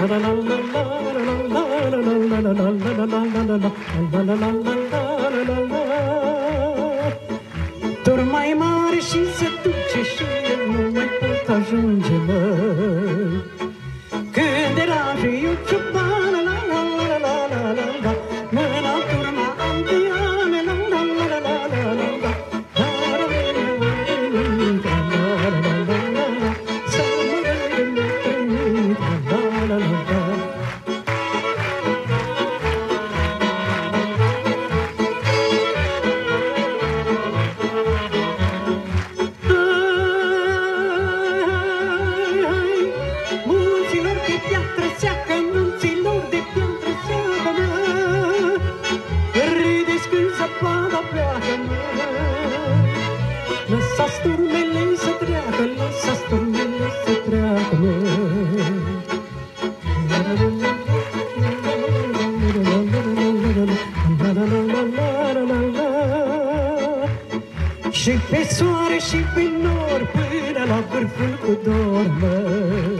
Dor mai mare și se duce și eu nu mai pot ajunge, bă. De piatră seacă, munților de piatră seacă, mă Râdeți când zăpada pleacă, mă Lăsați turmele să treacă, lăsați turmele să treacă, mă Și pe soare și pe nor Până la vârful cu dor, mă